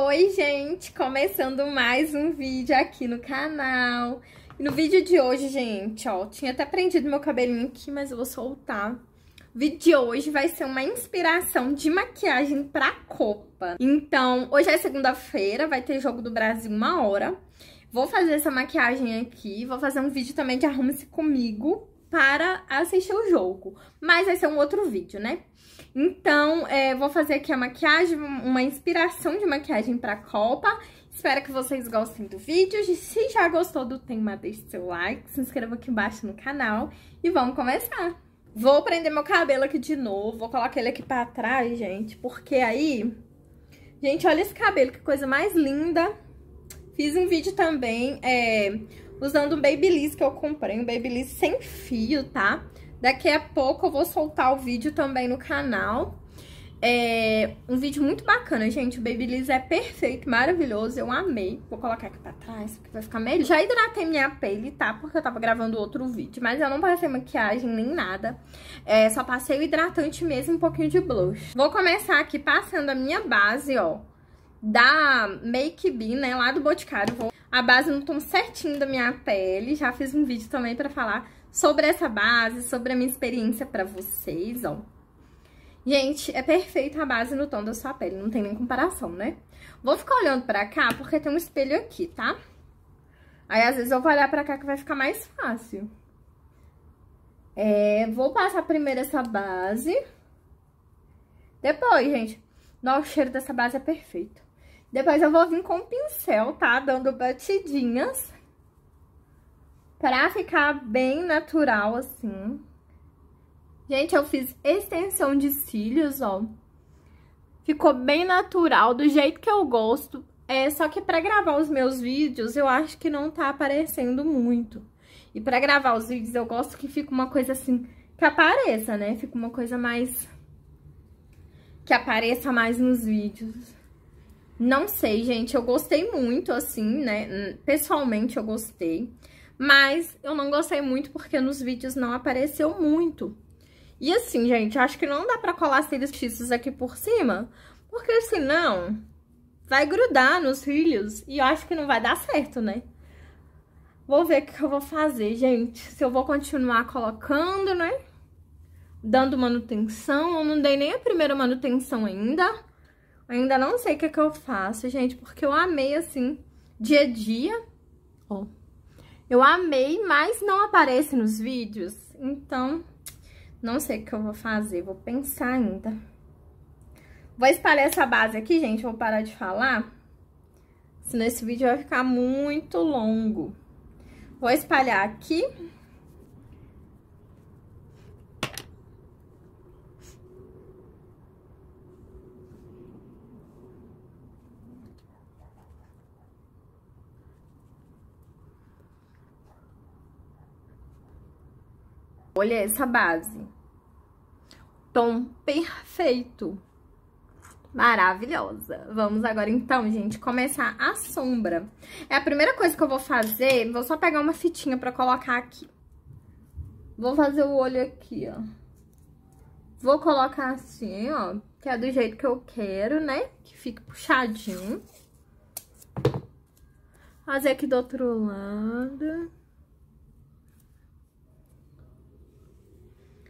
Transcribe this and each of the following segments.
Oi, gente! Começando mais um vídeo aqui no canal. E no vídeo de hoje, gente, ó, tinha até prendido meu cabelinho aqui, mas eu vou soltar. O vídeo de hoje vai ser uma inspiração de maquiagem pra Copa. Então, hoje é segunda-feira, vai ter Jogo do Brasil uma hora. Vou fazer essa maquiagem aqui, vou fazer um vídeo também de Arrume-se Comigo para assistir o jogo. Mas vai ser um outro vídeo, né? Então, é, vou fazer aqui a maquiagem, uma inspiração de maquiagem pra Copa. Espero que vocês gostem do vídeo. Se já gostou do tema, deixe seu like, se inscreva aqui embaixo no canal e vamos começar. Vou prender meu cabelo aqui de novo, vou colocar ele aqui pra trás, gente, porque aí... Gente, olha esse cabelo, que coisa mais linda. Fiz um vídeo também, é, usando um Babyliss que eu comprei, um Babyliss sem fio, tá? Daqui a pouco eu vou soltar o vídeo também no canal. É um vídeo muito bacana, gente. O Babyliss é perfeito, maravilhoso. Eu amei. Vou colocar aqui pra trás, porque vai ficar melhor. Já hidratei minha pele, tá? Porque eu tava gravando outro vídeo. Mas eu não passei maquiagem nem nada. É, só passei o hidratante mesmo, um pouquinho de blush. Vou começar aqui passando a minha base, ó. Da Make Be, né? Lá do Boticário. Vou... A base no tom certinho da minha pele. Já fiz um vídeo também pra falar sobre essa base, sobre a minha experiência pra vocês, ó. Gente, é perfeita a base no tom da sua pele, não tem nem comparação, né? Vou ficar olhando pra cá porque tem um espelho aqui, tá? Aí, às vezes, eu vou olhar pra cá que vai ficar mais fácil. É, vou passar primeiro essa base. Depois, gente, nossa, o cheiro dessa base é perfeito. Depois eu vou vir com o pincel, tá? Dando batidinhas. Pra ficar bem natural, assim. Gente, eu fiz extensão de cílios, ó. Ficou bem natural, do jeito que eu gosto. É, só que pra gravar os meus vídeos, eu acho que não tá aparecendo muito. E pra gravar os vídeos, eu gosto que fique uma coisa assim, que apareça, né? Fica uma coisa mais... Que apareça mais nos vídeos. Não sei, gente, eu gostei muito, assim, né? Pessoalmente, eu gostei. Mas eu não gostei muito porque nos vídeos não apareceu muito. E assim, gente, acho que não dá pra colar cílios postiços aqui por cima, porque senão vai grudar nos cílios e eu acho que não vai dar certo, né? Vou ver o que eu vou fazer, gente. Se eu vou continuar colocando, né? Dando manutenção. Eu não dei nem a primeira manutenção ainda. Ainda não sei o que, é que eu faço, gente, porque eu amei, assim, dia a dia. Ó. Eu amei, mas não aparece nos vídeos, então não sei o que eu vou fazer, vou pensar ainda. Vou espalhar essa base aqui, gente, vou parar de falar, senão esse vídeo vai ficar muito longo. Vou espalhar aqui. Olha essa base. Tom perfeito. Maravilhosa. Vamos agora, então, gente, começar a sombra. É a primeira coisa que eu vou fazer, vou só pegar uma fitinha pra colocar aqui. Vou fazer o olho aqui, ó. Vou colocar assim, ó, que é do jeito que eu quero, né? Que fique puxadinho. Fazer aqui do outro lado.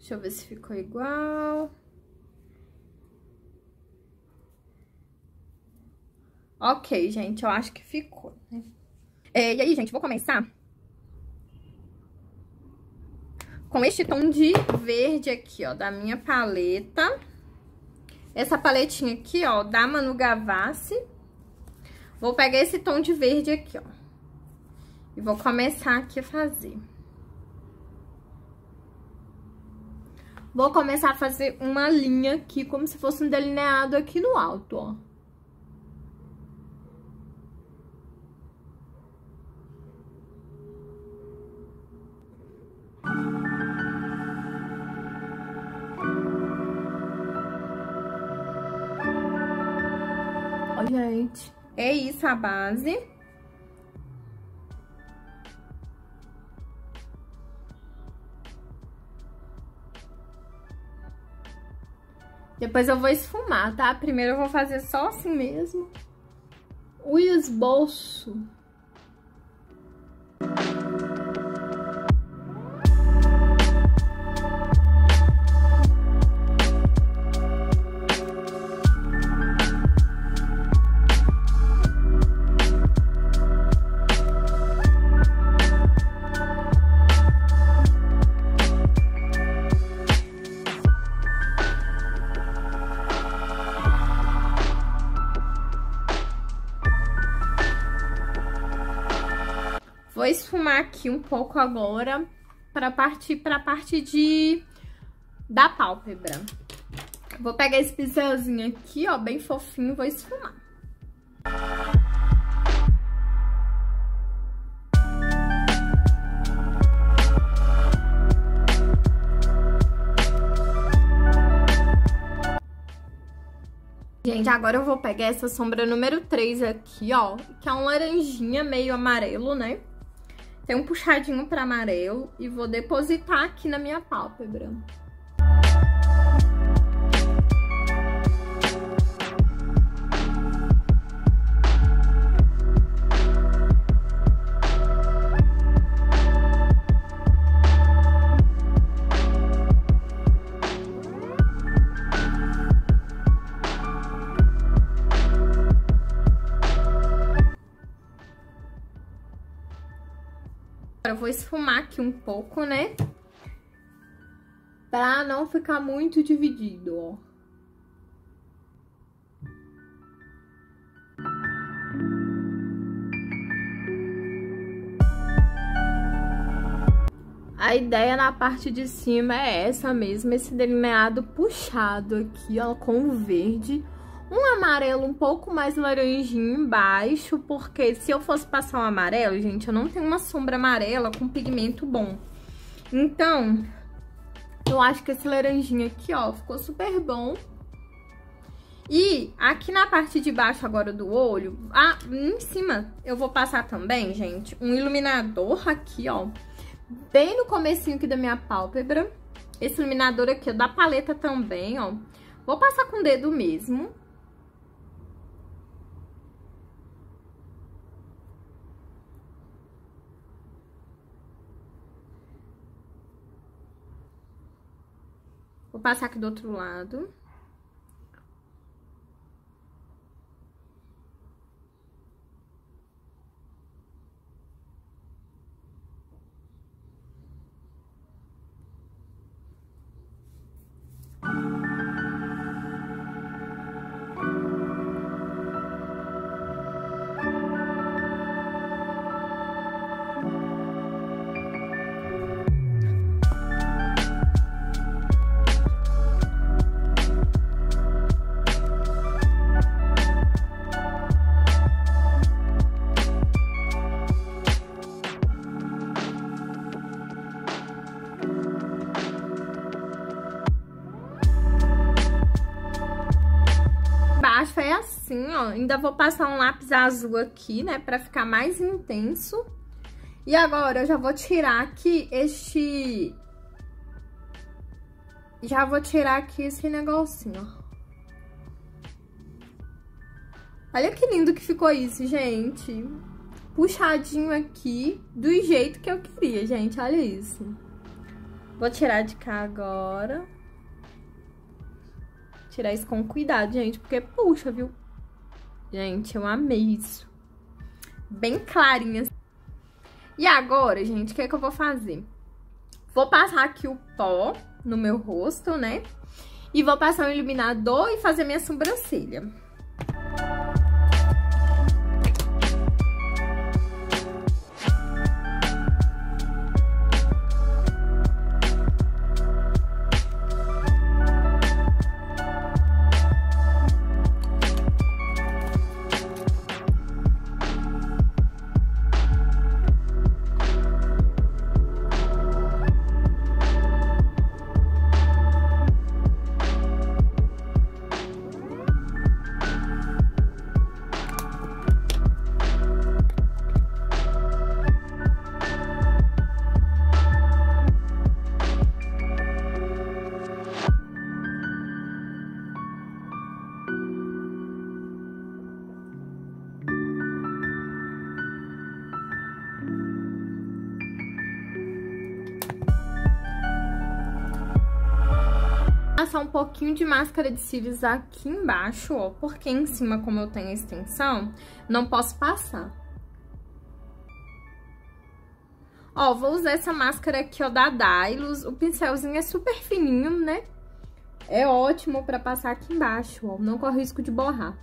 Deixa eu ver se ficou igual. Ok, gente, eu acho que ficou, né? É, e aí, gente, vou começar com este tom de verde aqui, ó, da minha paleta. Essa paletinha aqui, ó, da Manu Gavassi. Vou pegar esse tom de verde aqui, ó. E vou começar aqui a fazer. Vou começar a fazer uma linha aqui, como se fosse um delineado aqui no alto, ó. Ó, gente, é isso a base. Depois eu vou esfumar, tá? Primeiro eu vou fazer só assim mesmo. o esboço. Aqui um pouco agora para partir para a parte de da pálpebra. Vou pegar esse pincelzinho aqui, ó, bem fofinho, vou esfumar. Gente, agora eu vou pegar essa sombra número 3 aqui, ó, que é um laranjinha meio amarelo, né? Tem um puxadinho para amarelo e vou depositar aqui na minha pálpebra. Eu vou esfumar aqui um pouco, né? Pra não ficar muito dividido, ó. A ideia na parte de cima é essa mesmo, esse delineado puxado aqui, ó, com o verde um amarelo um pouco mais laranjinho embaixo, porque se eu fosse passar um amarelo, gente, eu não tenho uma sombra amarela com pigmento bom. Então, eu acho que esse laranjinho aqui, ó, ficou super bom. E aqui na parte de baixo agora do olho, ah, em cima, eu vou passar também, gente, um iluminador aqui, ó, bem no comecinho aqui da minha pálpebra. Esse iluminador aqui, ó, da paleta também, ó. Vou passar com o dedo mesmo. Vou passar aqui do outro lado. Ó. Ainda vou passar um lápis azul aqui, né? Pra ficar mais intenso. E agora eu já vou tirar aqui este... Já vou tirar aqui esse negocinho, ó. Olha que lindo que ficou isso, gente. Puxadinho aqui, do jeito que eu queria, gente. Olha isso. Vou tirar de cá agora. Tirar isso com cuidado, gente, porque puxa, viu? Gente, eu amei isso. Bem clarinha. E agora, gente, o que é que eu vou fazer? Vou passar aqui o pó no meu rosto, né? E vou passar um iluminador e fazer minha sobrancelha. Passar um pouquinho de máscara de cílios aqui embaixo, ó. Porque em cima, como eu tenho a extensão, não posso passar. Ó, vou usar essa máscara aqui, ó, da Dylos. O pincelzinho é super fininho, né? É ótimo pra passar aqui embaixo, ó. Não corre risco de borrar.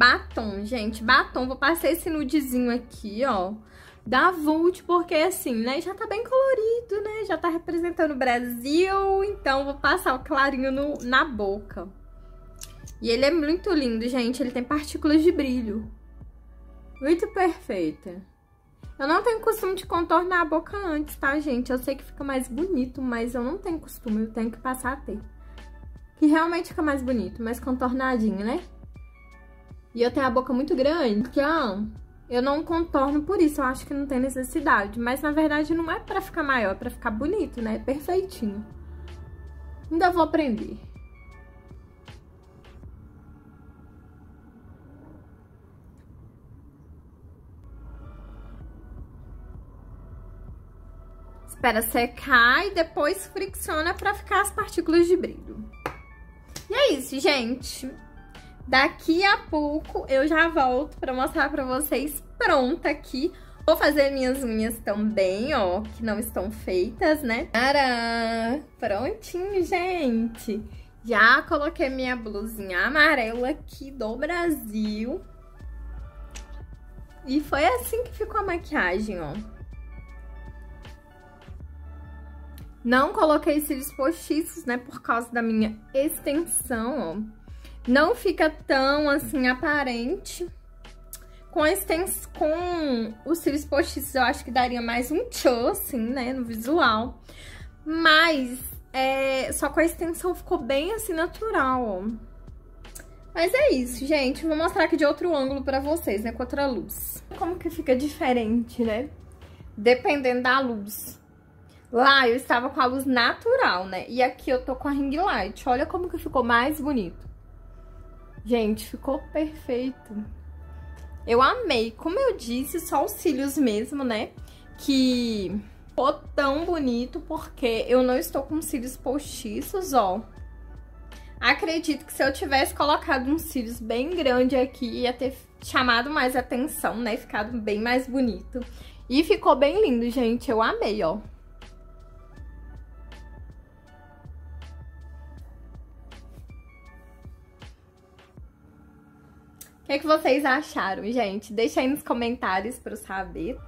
Batom, gente, batom. Vou passar esse nudezinho aqui, ó, da Vult, porque assim, né, já tá bem colorido, né? Já tá representando o Brasil, então vou passar o clarinho no, na boca. E ele é muito lindo, gente, ele tem partículas de brilho. Muito perfeita. Eu não tenho costume de contornar a boca antes, tá, gente? Eu sei que fica mais bonito, mas eu não tenho costume, eu tenho que passar a ter. Que realmente fica mais bonito, mais contornadinho, né? E eu tenho a boca muito grande, ó, eu não contorno por isso, eu acho que não tem necessidade. Mas, na verdade, não é pra ficar maior, é pra ficar bonito, né? Perfeitinho. Ainda vou aprender. Espera secar e depois fricciona pra ficar as partículas de brilho. E é isso, gente. Daqui a pouco eu já volto pra mostrar pra vocês pronta aqui. Vou fazer minhas unhas também, ó, que não estão feitas, né? Tcharam! Prontinho, gente! Já coloquei minha blusinha amarela aqui do Brasil. E foi assim que ficou a maquiagem, ó. Não coloquei cílios postiços, né, por causa da minha extensão, ó. Não fica tão, assim, aparente. Com, extens... com os cílios postiços, eu acho que daria mais um tchô, assim, né, no visual. Mas, é... só com a extensão ficou bem, assim, natural, ó. Mas é isso, gente. Vou mostrar aqui de outro ângulo pra vocês, né, com outra luz. Como que fica diferente, né? Dependendo da luz. Lá eu estava com a luz natural, né? E aqui eu tô com a ring light. Olha como que ficou mais bonito. Gente, ficou perfeito. Eu amei. Como eu disse, só os cílios mesmo, né? Que ficou tão bonito porque eu não estou com cílios postiços, ó. Acredito que se eu tivesse colocado uns cílios bem grande aqui, ia ter chamado mais atenção, né? Ficado bem mais bonito. E ficou bem lindo, gente. Eu amei, ó. Que, que vocês acharam, gente? Deixa aí nos comentários pra eu saber.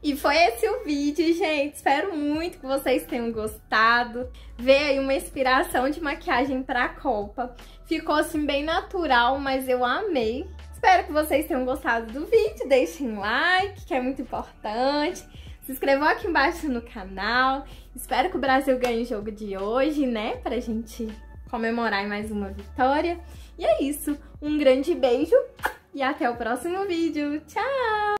E foi esse o vídeo, gente. Espero muito que vocês tenham gostado. Ver aí uma inspiração de maquiagem pra Copa. Ficou assim bem natural, mas eu amei. Espero que vocês tenham gostado do vídeo. Deixem um like, que é muito importante. Se inscrevam aqui embaixo no canal. Espero que o Brasil ganhe o jogo de hoje, né? Pra gente comemorar mais uma vitória. E é isso. Um grande beijo e até o próximo vídeo. Tchau!